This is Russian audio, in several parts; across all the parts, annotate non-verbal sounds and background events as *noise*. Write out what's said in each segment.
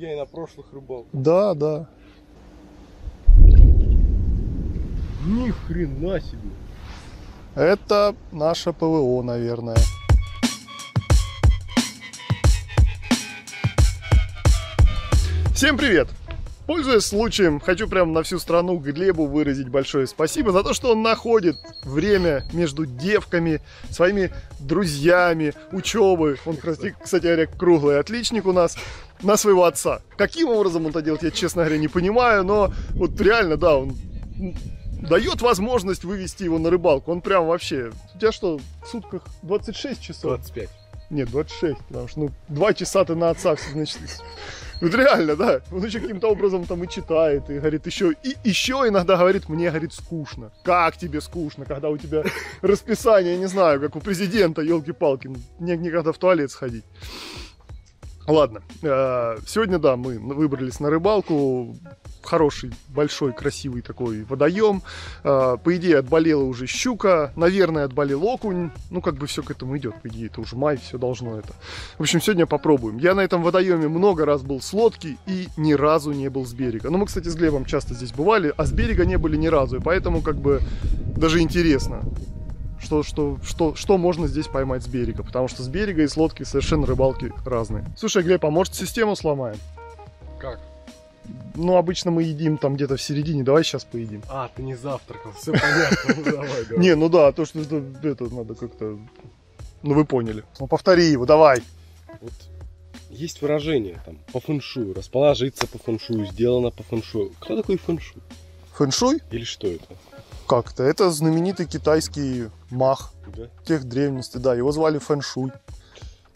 Я и на прошлых рыбалках. Да, да. Ни хрена себе. Это наше ПВО, наверное. Всем привет! Пользуясь случаем, хочу прям на всю страну Глебу выразить большое спасибо за то, что он находит время между девками, своими друзьями, учебы. Он, кстати говоря, круглый отличник у нас на своего отца. Каким образом он это делает, я, честно говоря, не понимаю, но вот реально, да, он дает возможность вывести его на рыбалку. Он прям вообще... У тебя что, в сутках 26 часов? 25. Нет, 26, потому что, ну, два часа ты на отца, значит, вот реально, да. Он еще каким-то образом там и читает, и говорит, еще, и еще иногда говорит, мне, говорит, скучно. Как тебе скучно, когда у тебя расписание, не знаю, как у президента, елки-палки, не, никогда в туалет сходить. Ладно, э, сегодня, да, мы выбрались на рыбалку, хороший, большой, красивый такой водоем. Э, по идее, отболела уже щука, наверное, отболел окунь. Ну, как бы все к этому идет, по идее, это уже май, все должно это. В общем, сегодня попробуем. Я на этом водоеме много раз был с лодки и ни разу не был с берега. Ну, мы, кстати, с Глебом часто здесь бывали, а с берега не были ни разу, и поэтому, как бы, даже интересно что, что, что, что можно здесь поймать с берега. Потому что с берега и с лодки совершенно рыбалки разные. Слушай, Глеб, а может систему сломаем? Как? Ну, обычно мы едим там где-то в середине. Давай сейчас поедим. А, ты не завтракал, все понятно. Ну. *laughs* Не, ну да, то, что это, это надо как-то... Ну, вы поняли. Ну, повтори его, давай. Вот есть выражение там по фэншую, расположиться по фэншую, сделано по фэншую. Кто такой фэншуй? Фэншуй? Или что это? Как-то. Это знаменитый китайский мах Да? тех древности, да. Его звали Фэншуй.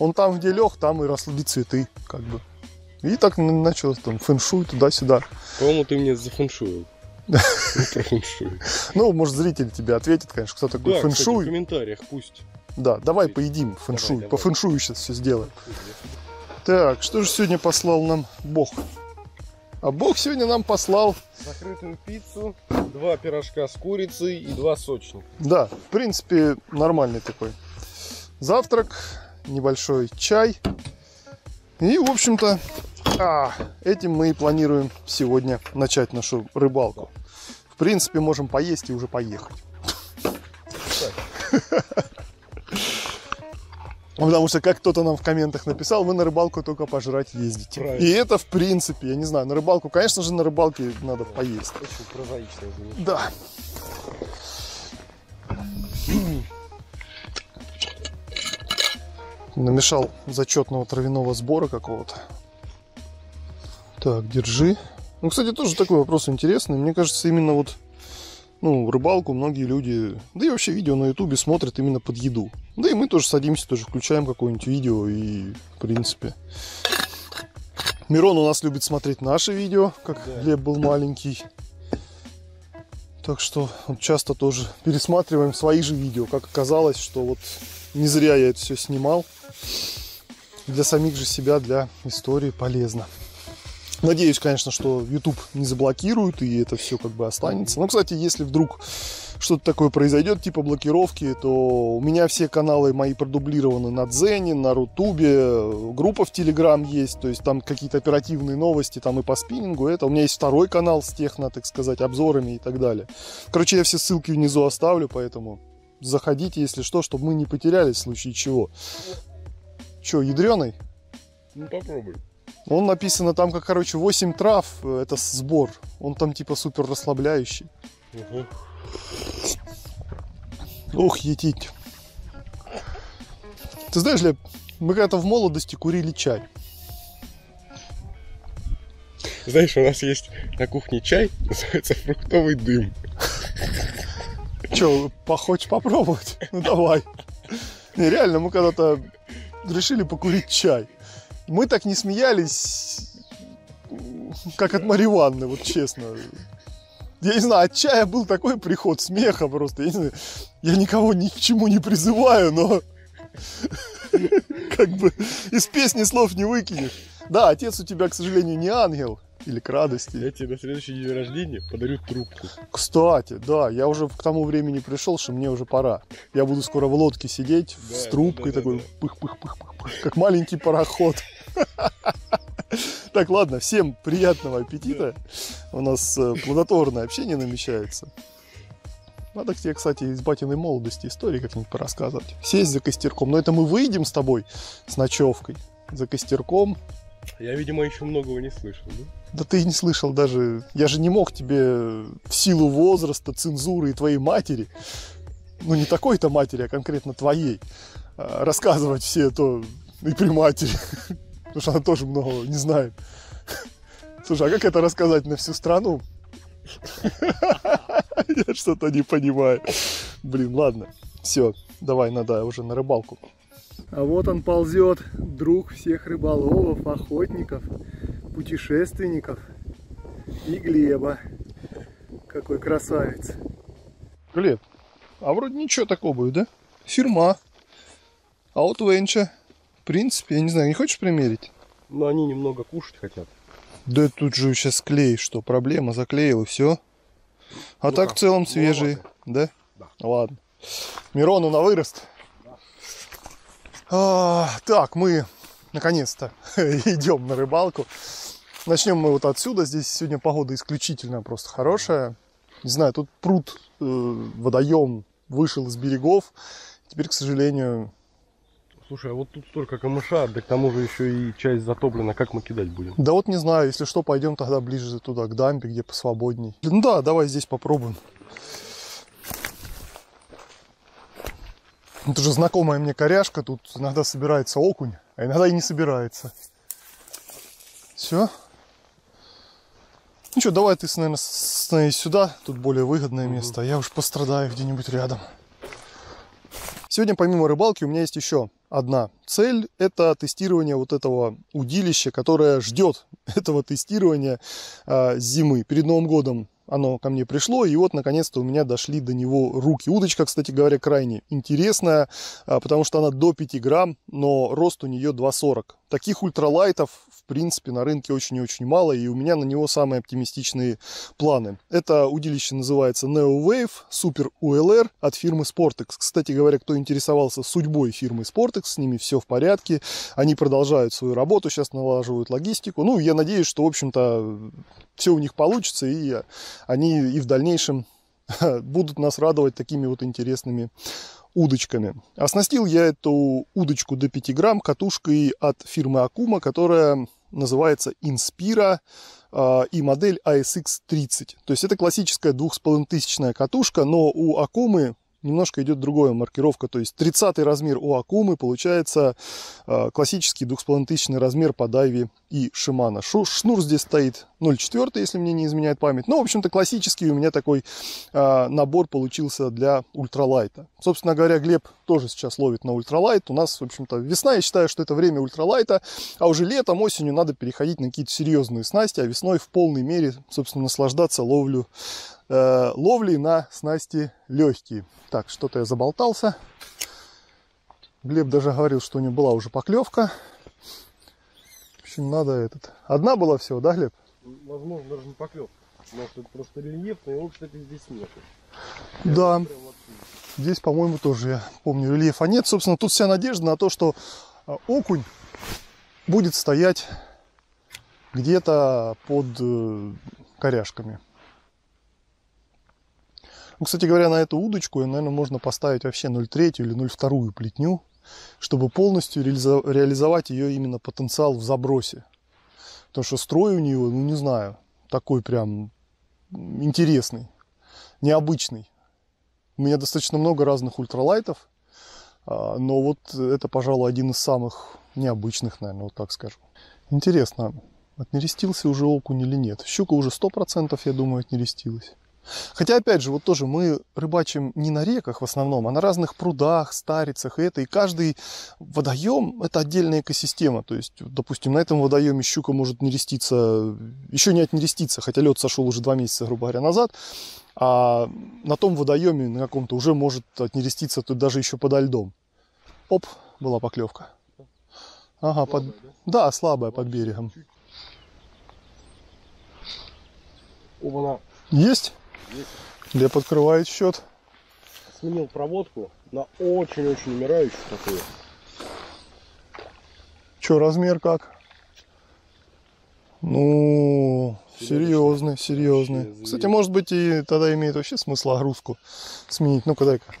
Он там, где лег, там и росли цветы, как бы. И так началось там фэншуй туда-сюда. По-моему, ты мне зафэншуил. *laughs* Про фэншуй. Ну, может, зритель тебе ответит, конечно, кто такой Да, кстати, в фэншуй. комментариях пусть. Да, давай поедим фэншуй. давай. По фэншую сейчас все сделаем. Так, что же сегодня послал нам Бог? А Бог сегодня нам послал, Закрытую пиццу, два пирожка с курицей и два сочника. да, в принципе, нормальный такой завтрак, небольшой чай. И, в общем-то, а, этим мы и планируем сегодня начать нашу рыбалку. В принципе, можем поесть и уже поехать. Ну, Потому что, как кто-то нам в комментах написал, вы на рыбалку только пожрать ездите. Правильно. И это, в принципе, я не знаю, на рыбалку, конечно же, на рыбалке надо поесть. Очень замечание. Да. Намешал зачетного травяного сбора какого-то. Так, держи. Ну, кстати, тоже такой вопрос интересный. Мне кажется, именно вот ну, рыбалку многие люди, да и вообще видео на ютубе смотрят именно под еду. Да и мы тоже садимся, тоже включаем какое-нибудь видео и, в принципе... Мирон у нас любит смотреть наши видео, как Да. Глеб был маленький. Так что вот часто тоже пересматриваем свои же видео. Как оказалось, что вот не зря я это все снимал. Для самих же себя, для истории полезно. Надеюсь, конечно, что YouTube не заблокируют и это все как бы останется. Но, кстати, если вдруг что-то такое произойдет, типа блокировки, то у меня все каналы мои продублированы на Дзене, на Рутубе, группа в Телеграм есть, то есть там какие-то оперативные новости там и по спиннингу. Это у меня есть второй канал с техно, так сказать, обзорами и так далее. Короче, я все ссылки внизу оставлю, поэтому заходите, если что, чтобы мы не потерялись в случае чего. Че, ядреный? Ну попробуй. Он написано там, как, короче, 8 трав, э, это сбор. Он там типа супер расслабляющий. Угу. Ох, етить. Ты знаешь, Леп, мы когда-то в молодости курили чай. Знаешь, у нас есть на кухне чай, называется фруктовый дым. Че, хочешь попробовать? Ну давай. Не, реально, мы когда-то решили покурить чай. Мы так не смеялись, как от марихуаны, вот честно. Я не знаю, от чая был такой приход смеха просто. Я, не знаю, я никого ни к чему не призываю, но *laughs* как бы из песни слов не выкинешь. Да, отец у тебя, к сожалению, не ангел. Или к радости. Я тебе на следующий день рождения подарю трубку. Кстати, да, я уже к тому времени пришел, что мне уже пора. Я буду скоро в лодке сидеть Да, с трубкой да, да, такой да. пых-пых-пых-пых, как маленький пароход. *laughs* Так, ладно, всем приятного аппетита. У нас э, плодотворное общение намечается. Надо тебе, кстати, из батиной молодости истории как-нибудь порассказывать. Сесть за костерком. Но это мы выйдем с тобой с ночевкой. За костерком. Я, видимо, еще многого не слышал, да? Да ты не слышал даже. Я же не мог тебе в силу возраста, цензуры и твоей матери, ну не такой-то матери, а конкретно твоей, а, рассказывать все это и при матери. *laughs* Потому что она тоже много не знает. Слушай, а как это рассказать на всю страну? *laughs* Я что-то не понимаю. Блин, ладно. Все, давай, надо уже на рыбалку. А вот он ползет, друг всех рыболовов, охотников, путешественников и Глеба. Какой красавец. Глеб, а вроде ничего такого будет, да? Фирма. А вот Венча. В принципе, я не знаю, не хочешь примерить? Но они немного кушать хотят. Да тут же сейчас клей, что проблема, заклеил и все. А ну так в целом свежий, да? Да. Ладно. Мирону на вырост. Да. А, так, мы наконец-то *laughs* идем на рыбалку. Начнем мы вот отсюда. Здесь сегодня погода исключительно просто хорошая. Не знаю, тут пруд, э, водоем вышел из берегов. Теперь, к сожалению, Слушай, а вот тут столько камыша, да к тому же еще и часть затоплена, как мы кидать будем? Да вот не знаю, если что, пойдем тогда ближе туда, к дамбе, где посвободней. Ну да, давай здесь попробуем. Это же знакомая мне коряшка, тут иногда собирается окунь, а иногда и не собирается. Все. Ну что, давай ты, наверное, сюда, тут более выгодное угу. место, а я уж пострадаю где-нибудь рядом. Сегодня помимо рыбалки у меня есть еще одна цель. Это тестирование вот этого удилища, которое ждет *laughs* этого тестирования э, зимы. Перед Новым годом оно ко мне пришло, и вот наконец-то у меня дошли до него руки. Удочка, кстати говоря, крайне интересная, а, потому что она до 5 грамм, но рост у нее 2,40. Таких ультралайтов, в принципе, на рынке очень и очень мало, и у меня на него самые оптимистичные планы. Это удилище называется Neo Wave Super ULR от фирмы Sportex. Кстати говоря, кто интересовался судьбой фирмы Sportex, с ними все в порядке. Они продолжают свою работу, сейчас налаживают логистику. Ну, я надеюсь, что, в общем-то, все у них получится, и они и в дальнейшем *laughs* будут нас радовать такими вот интересными удочками. Оснастил я эту удочку до 5 грамм катушкой от фирмы Акума, которая называется Inspira а, и модель ASX30. То есть это классическая 2500 катушка, но у Акумы немножко идет другая маркировка. То есть 30 размер у Акумы получается э, классический 2500 размер по дайве и Шимана. Шнур здесь стоит 0,4, если мне не изменяет память. Ну, в общем-то, классический у меня такой э, набор получился для ультралайта. Собственно говоря, Глеб тоже сейчас ловит на ультралайт. У нас, в общем-то, весна, я считаю, что это время ультралайта, а уже летом, осенью надо переходить на какие-то серьезные снасти, а весной в полной мере, собственно, наслаждаться ловлю э, ловли на снасти легкие. Так, что-то я заболтался. Глеб даже говорил, что у него была уже поклевка. В общем, надо этот. Одна была всего, да, Глеб? Возможно, даже не поклевка. Может, это просто рельефно, его, кстати, здесь нет. Да. Здесь, по-моему, тоже, я помню, рельефа нет. Собственно, тут вся надежда на то, что а, окунь будет стоять где-то под э, коряшками. Ну, кстати говоря, на эту удочку, наверное, можно поставить вообще 0,3 или 0,2 плетню, чтобы полностью реализовать ее именно потенциал в забросе. Потому что строй у нее, ну не знаю, такой прям интересный, необычный. У меня достаточно много разных ультралайтов, а, но вот это, пожалуй, один из самых необычных, наверное, вот так скажу. Интересно, отнерестился уже окунь или нет? Щука уже 100%, я думаю, отнерестилась. Хотя, опять же, вот тоже мы рыбачим не на реках в основном, а на разных прудах, старицах и это. И каждый водоем – это отдельная экосистема. То есть, допустим, на этом водоеме щука может нереститься, еще не отнереститься, хотя лед сошел уже два месяца, грубо говоря, назад. А на том водоеме на каком-то уже может отнереститься тут даже еще подо льдом. Оп, была поклевка. Ага, слабая, под... да? да, слабая под берегом. Оба-на. Есть? Леп открывает счет. Сменил проводку на очень-очень умирающую такую. Че, размер как? Ну, серьезный, серьезный. Кстати, может быть, и тогда имеет вообще смысл огрузку сменить. Ну-ка, дай-ка.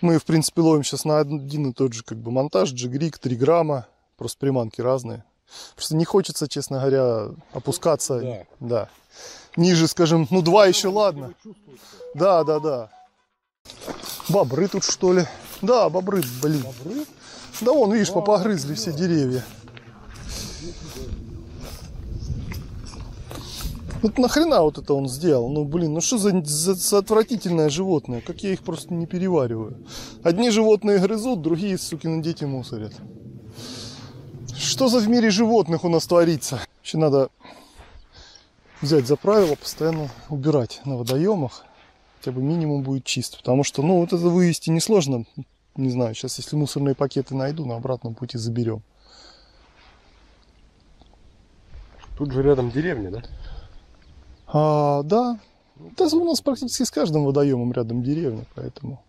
Мы, в принципе, ловим сейчас на один и тот же как бы монтаж, джигрик, 3 грамма. Просто приманки разные. Просто не хочется, честно говоря, опускаться. Да. Да. Ниже, скажем, ну два еще ладно. Да, да, да. Бобры тут что ли? Да, бобры, блин. Бобры? Да вон, видишь, попогрызли все деревья. Вот нахрена вот это он сделал? Ну, блин, ну что за, за- за отвратительное животное? Как я их просто не перевариваю. Одни животные грызут, другие, сукины дети, мусорят. Что за в мире животных у нас творится? Еще надо взять за правило постоянно убирать на водоемах. Хотя бы минимум будет чист. Потому что, ну, вот это вывести несложно. Не знаю, сейчас если мусорные пакеты найду, на обратном пути заберем. Тут же рядом деревня, да? А, да. Да, у нас практически с каждым водоемом рядом деревня, поэтому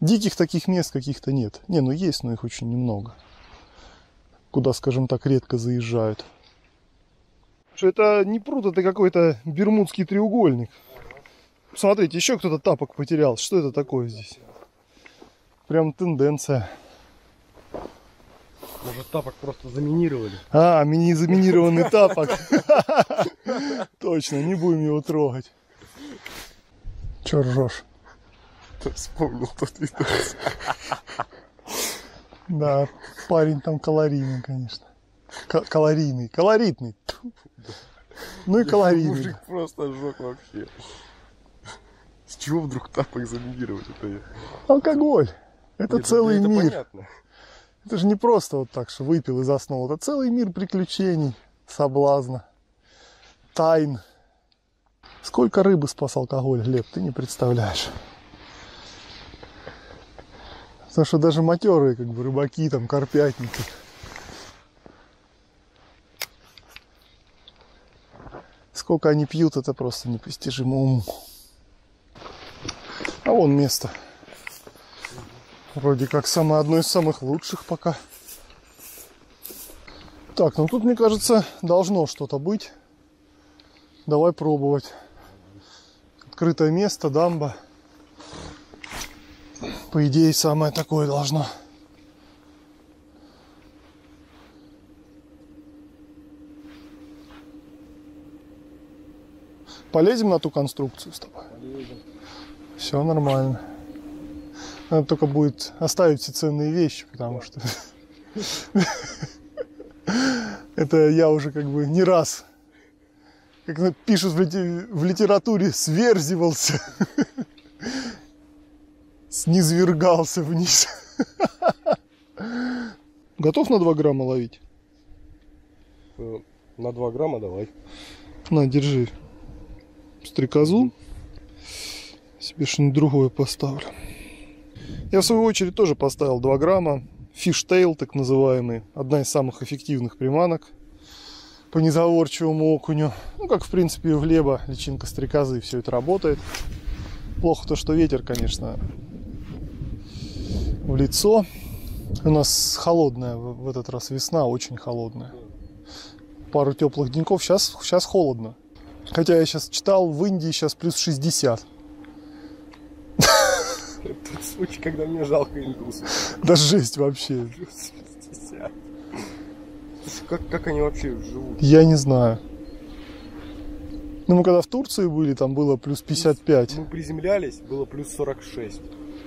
диких таких мест каких-то нет. Не, ну есть, но их очень немного. Куда, скажем так, редко заезжают. Что это не пруд, это какой-то бермудский треугольник. Смотрите, еще кто-то тапок потерял. Что это такое здесь? Прям тенденция. Может тапок просто заминировали? А, мини заминированный тапок. *laughs* Точно, не будем его трогать. Че ржешь? Вспомнил тот видос. Да, парень там калорийный, конечно. Ка- калорийный, колоритный. Ну и калорийный. Мужик просто сжег вообще. С чего вдруг тапок заминировать? Это я- Алкоголь. Это Нет, целый это мир. понятно. Это же не просто вот так, что выпил и заснул. Это целый мир приключений, соблазна, тайн. Сколько рыбы спас алкоголь, Глеб, ты не представляешь. Потому что даже матерые, как бы, рыбаки, там, карпятники. Сколько они пьют, это просто непостижимо уму. А вон место. Вроде как самое одно из самых лучших пока. Так, ну тут, мне кажется, должно что-то быть. Давай пробовать. Открытое место, дамба. По идее, самое такое должно. Полезем на ту конструкцию с тобой? Все нормально. Надо только будет оставить все ценные вещи, потому что это я уже как бы не раз, как пишут в литературе, сверзивался, снизвергался вниз. Готов на 2 грамма ловить? Э, На 2 грамма давай. На, держи стрекозу. Себе что-нибудь другое поставлю. Я в свою очередь тоже поставил 2 грамма. Фиштейл, так называемый. Одна из самых эффективных приманок по незаворчивому окуню. Ну, как в принципе и в Глеба, личинка стрекозы, все это работает. Плохо то, что ветер, конечно, в лицо. У нас холодная в этот раз весна, очень холодная. Пару теплых деньков, сейчас, сейчас холодно. Хотя я сейчас читал, в Индии сейчас плюс 60. Тот случай, когда мне жалко индусов. Да жесть вообще. Плюс 60. Как, как они вообще живут? Я не знаю. Ну, мы когда в Турции были, там было плюс 55. Мы приземлялись, было плюс 46.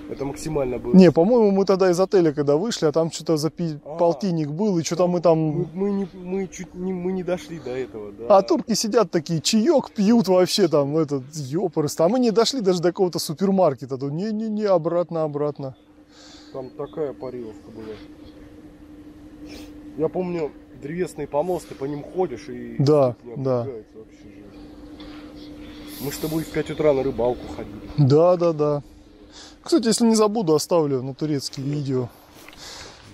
Это максимально было. Не, по-моему, мы тогда из отеля, когда вышли, а там что-то за пи- А. полтинник был, и что-то мы Мы, там... мы, не, мы чуть не, мы не дошли до этого, да. А турки сидят такие, чаек пьют вообще там, этот, ёпрст. А мы не дошли даже до какого-то супермаркета. Тут не-не-не, обратно, обратно. Там такая париловка была. Я помню, древесные помосты, по ним ходишь и Да, да. вообще. Мы с тобой в 5 утра на рыбалку ходили. Да, да, да. Кстати, если не забуду, оставлю на турецкие видео.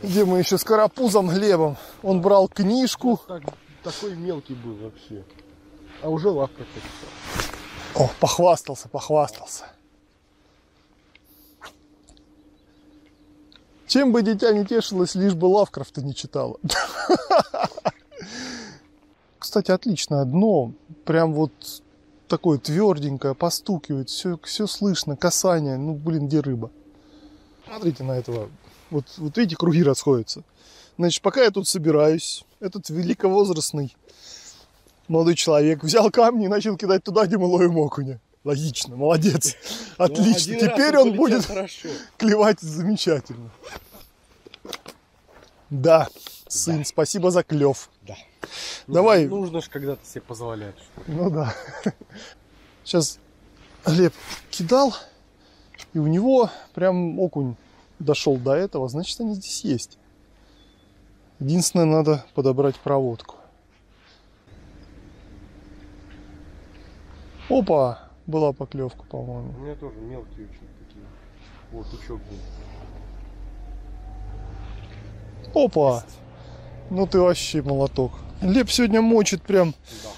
Где мы еще с карапузом Глебом. Он брал книжку. Так, такой мелкий был вообще. А уже лавка. О, похвастался, похвастался. Чем бы дитя не тешилось, лишь бы Лавкрафта не читала. *laughs* кстати, отличное дно. Прям вот такое тверденькое, постукивает, все, все слышно, касание. Ну, блин, где рыба? Смотрите на этого. Вот, вот видите, круги расходятся. Значит, пока я тут собираюсь, этот великовозрастный молодой человек взял камни и начал кидать туда, где мы ловим окуня. Логично, молодец. Отлично. Ну, раз Теперь он будет хорошо. *laughs* клевать замечательно. Да, сын, спасибо за клев. Да. Давай. Ну, Нужно же когда-то себе позволять. Ну да. *laughs* Сейчас Глеб кидал, и у него прям окунь дошел до этого, значит они здесь есть. Единственное, надо подобрать проводку. Опа! Была поклевка, по-моему. У меня тоже мелкие очень такие. Вот учок был. Опа! Ну ты вообще молоток. Леп сегодня мочит прям. Да.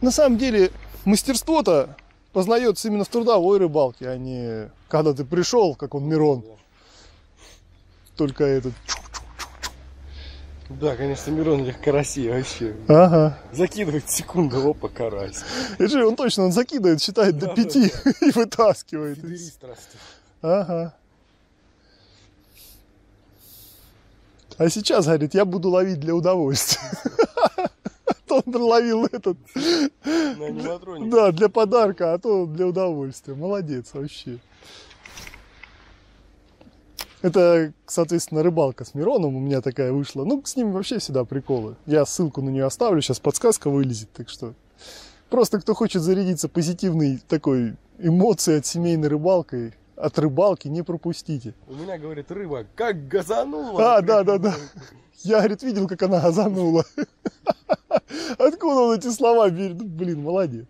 На самом деле, мастерство-то познается именно в трудовой рыбалке, а не когда ты пришел, как он Мирон, только этот. Да, конечно, Мирон этих карасей вообще. Ага. Закидывает секунду, опа, карась. И же он точно, он закидывает, считает до Да, пяти *laughs* и вытаскивает. Ага. А сейчас, говорит, я буду ловить для удовольствия. *laughs* А то он ловил этот, да, для подарка, а то для удовольствия. Молодец вообще. Это, соответственно, рыбалка с Мироном у меня такая вышла. Ну, с ним вообще всегда приколы. Я ссылку на нее оставлю, сейчас подсказка вылезет, так что... Просто кто хочет зарядиться позитивной такой эмоцией от семейной рыбалкой, от рыбалки не пропустите. У меня, говорит, рыба как газанула. А, да, да, да. Я, говорит, видел, как она газанула. Откуда он эти слова берет? Блин, молодец.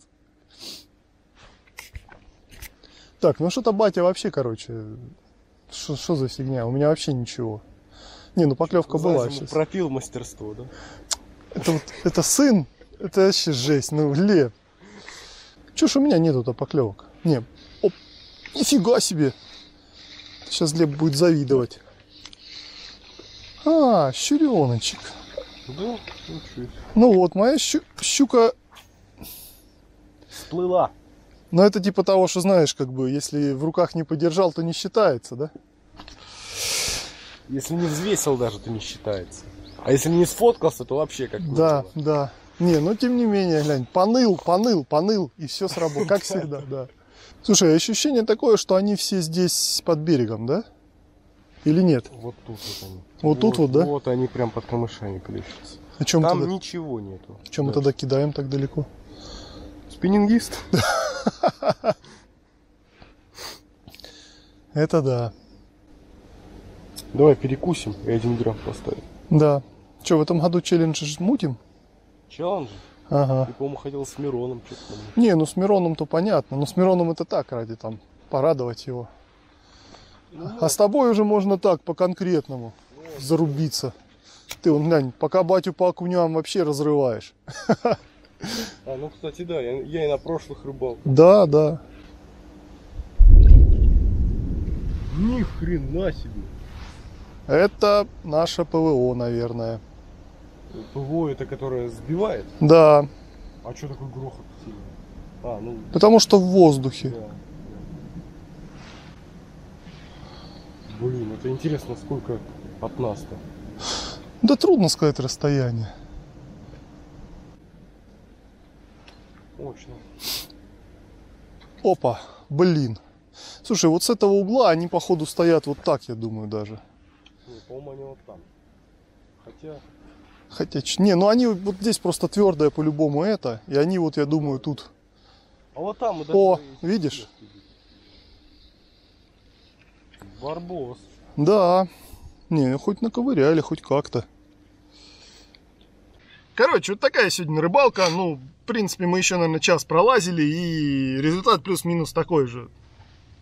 Так, ну что-то батя вообще, короче, что за фигня? У меня вообще ничего. Не, ну поклевка была сейчас. Пропил мастерство, да? Это, вот, это сын, это вообще жесть, ну, Лев. Чё ж у меня нету-то поклевок? Не, нифига себе. Сейчас Глеб будет завидовать. А, щуреночек. Да, ничего. Ну вот, моя щу- щука, Всплыла. но это типа того, что знаешь, как бы, если в руках не подержал, то не считается, да? Если не взвесил даже, то не считается. А если не сфоткался, то вообще как Да, выпало. да. Не, ну тем не менее, глянь, поныл, поныл, поныл, и все сработало, как всегда, да. Слушай, ощущение такое, что они все здесь под берегом, да? Или нет? Вот тут вот они. Вот тут вот, да? Вот они прям под камышами плещутся. О чем Там тогда, ничего нету. чем мы тогда кидаем так далеко? Спиннингист? *laughs* Это да. Давай перекусим и один грамм поставим. Да. Че, в этом году челлендж мутим? Челлендж? Ага. Ты, по-моему, хотел с Мироном что-то. Не, ну с Мироном-то понятно. Но с Мироном это так, ради там порадовать его. А с тобой уже можно так, по-конкретному зарубиться. Ты, вон, глянь, пока батю по окуням вообще разрываешь. А, ну, кстати, да, я, я и на прошлых рыбалках. Да, да. Ни хрена себе. Это наше ПВО, наверное. ПВО это которое сбивает. Да, А что такой грохот сильный? А, ну, потому что в воздухе. да. Блин, это интересно, сколько от нас-то. Да трудно сказать расстояние. Мощно. Опа, блин. Слушай, вот с этого угла они, походу, стоят вот так, я думаю, даже. Не, по-моему, они вот там. Хотя, Хотя, не, ну они вот здесь просто твердое по-любому это. И они вот, я думаю, тут... а вот там даже О, видишь? Барбос. Да. Не, хоть наковыряли, хоть как-то. Короче, вот такая сегодня рыбалка. Ну, в принципе, мы еще, наверное, час пролазили, и результат плюс-минус такой же.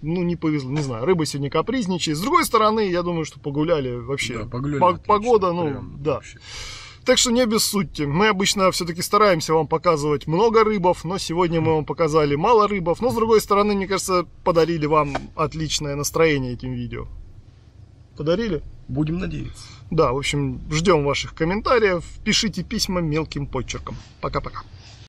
Ну, не повезло, не знаю. Рыба сегодня капризничает. С другой стороны, я думаю, что погуляли вообще. погуляли По- отлично, погода, ну, прям да. вообще. Так что не обессудьте. Мы обычно все-таки стараемся вам показывать много рыбов, но сегодня мы вам показали мало рыбов. Но с другой стороны, мне кажется, подарили вам отличное настроение этим видео. Подарили? Будем надеяться. Да, в общем, ждем ваших комментариев. Пишите письма мелким почерком. Пока-пока.